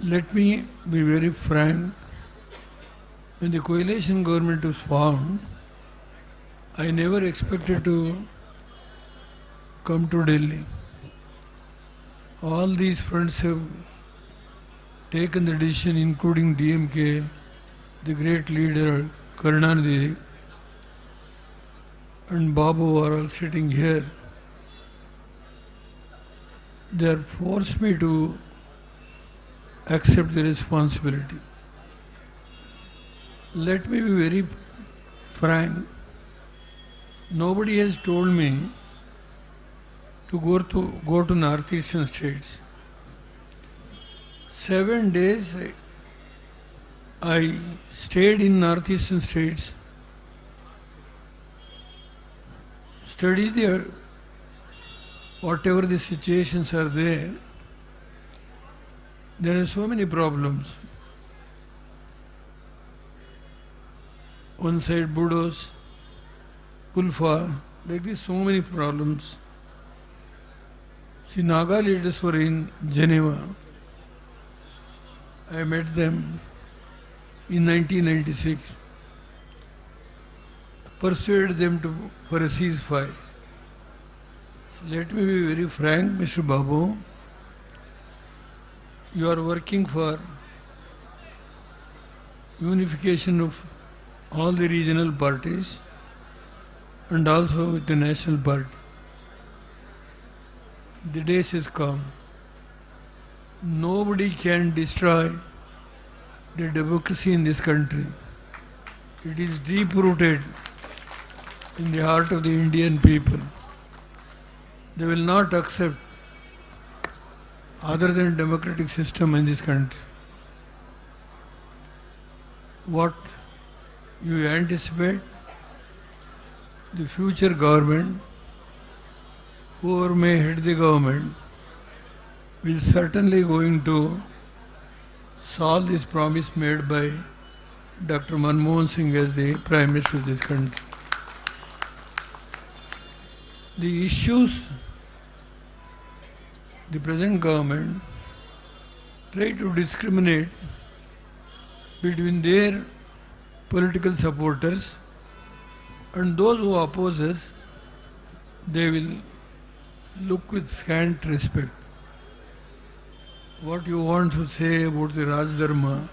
Let me be very frank. When the coalition government was formed, I never expected to come to Delhi. All these friends have taken the decision, including DMK, the great leader Karunanidhi, and Babu are all sitting here. They have forced me to accept the responsibility. Let me be very frank. Nobody has told me to go to go to northeastern states. Seven days I, stayed in northeastern states, studied there, whatever the situations are there. There are so many problems. One side Bodos, Pulfa, like this so many problems. See, Naga leaders were in Geneva. I met them in 1996. Persuaded them to for a ceasefire. Let me be very frank, Mr. Babu. You are working for unification of all the regional parties and also with the national party. The days has come. Nobody can destroy the democracy in this country. It is deep rooted in the heart of the Indian people. They will not accept other than democratic system in this country. What you anticipate the future government, whoever may head the government, will certainly going to solve this promise made by Dr. Manmohan Singh as the Prime Minister of this country. The issues the present government try to discriminate between their political supporters and those who oppose us, they will look with scant respect. What you want to say about the Raj Dharma,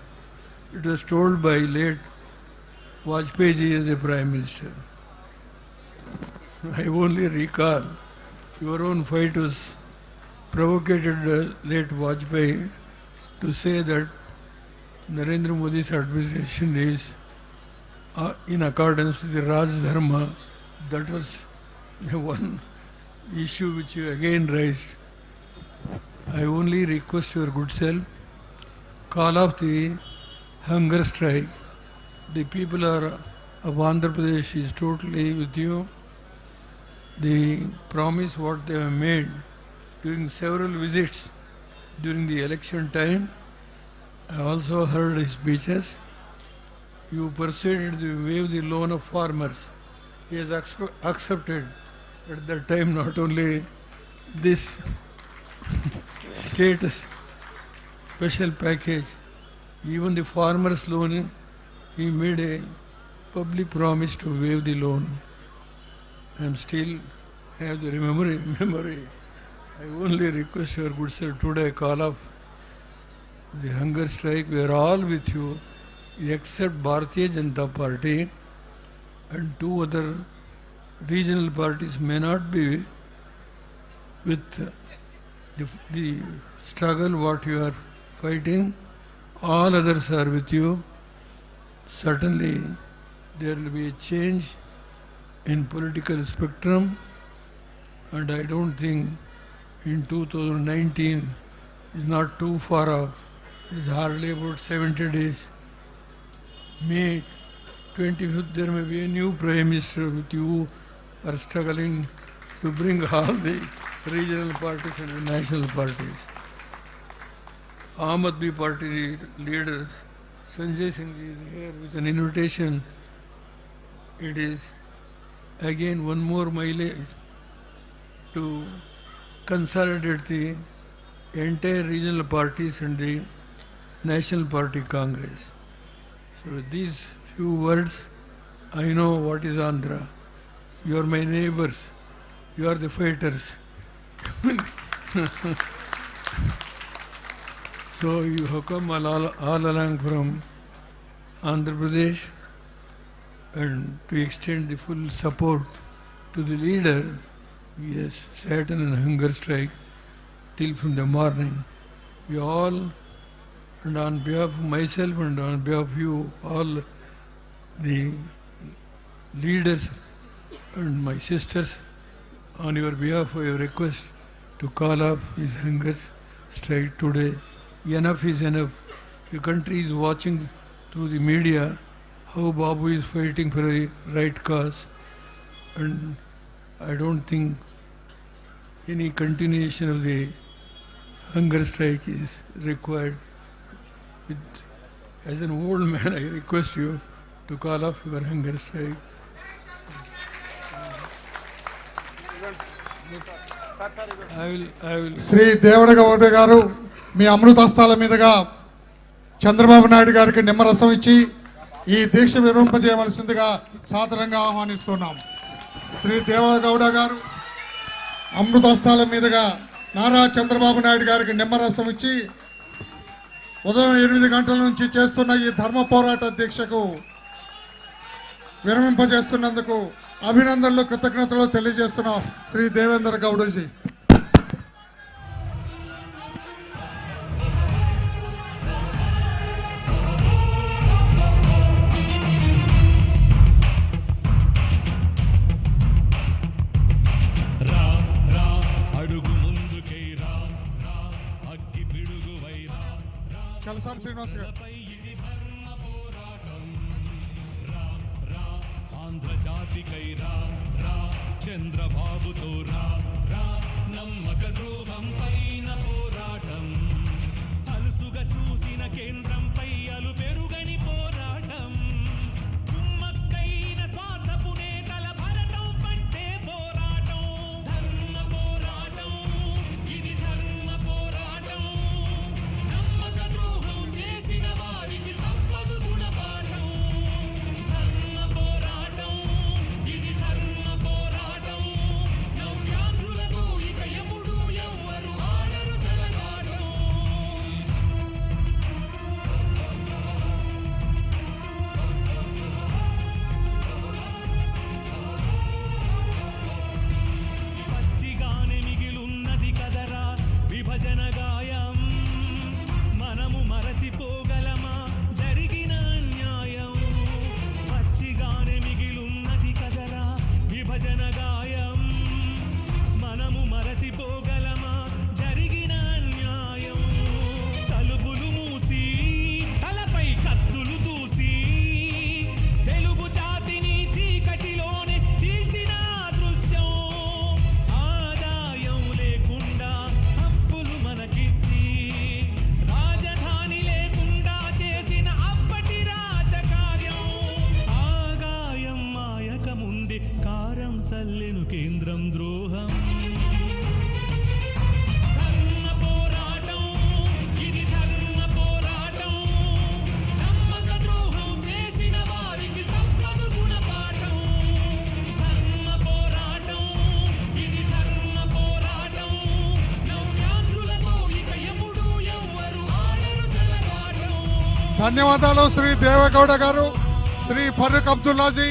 it was told by late Vajpayee as a Prime Minister. I only recall your own fight was provocated uh, late Vajpayee to say that Narendra Modi's administration is uh, in accordance with the Raj Dharma. That was the one issue which you again raised. I only request your good self, call off the hunger strike. The people are of Andhra Pradesh is totally with you. The promise what they have made during several visits during the election time. I also heard his speeches. You persuaded to waive the loan of farmers. He has accepted at that time not only this status special package, even the farmers loan, he made a public promise to waive the loan. Am still have the memory, memory. I only request your good sir today call off the hunger strike. We are all with you except Bharatiya Janata Party and two other regional parties may not be with the, the struggle what you are fighting. All others are with you. Certainly there will be a change in political spectrum and I don't think in 2019 is not too far off. It is hardly about 70 days. May 25th there may be a new Prime Minister with you are struggling to bring all the regional parties and the national parties. Aam Party leaders, Sanjay Singh is here with an invitation. It is again one more mileage to consolidate the entire regional parties and the National Party Congress. So with these few words, I know what is Andhra. You are my neighbors. You are the fighters. so you have come all, all, all along from Andhra Pradesh and to extend the full support to the leader, has sat on a hunger strike till from the morning. We all, and on behalf of myself and on behalf of you, all the leaders and my sisters, on your behalf, I request to call off his hunger strike today. Enough is enough. The country is watching through the media how Babu is fighting for a right cause, and I don't think any continuation of the hunger strike is required. With, as an old man, I request you to call off your hunger strike. I will, I will. Shri దేవడగౌడ గారు మీ అమృతస్తాల మీదుగా చంద్రబాబు నాయుడు గారికి నిమ్మరసం ఇచ్చి ఈ దీక్ష విరమింపజేయవలసిందిగా సాదరంగా ఆహ్వానిస్తున్నాం శ్రీ దేవగౌడ గారు అమృతోత్సవాల మీదుగా నారా చంద్రబాబు నాయుడు గారికి నిమ్మరసం ఇచ్చి ఉదయం ఎనిమిది గంటల నుంచి చేస్తున్న ఈ ధర్మ పోరాట దీక్షకు విరమింపజేస్తున్నందుకు అభినందనలు కృతజ్ఞతలు తెలియజేస్తున్నాం శ్రీ దేవేంద్ర గౌడజీ. やっぱり。ధన్యవాదాలు శ్రీ దేవగౌడ గారు శ్రీ ఫరూక్ అబ్దుల్లాజీ.